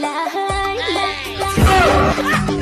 la la la la. La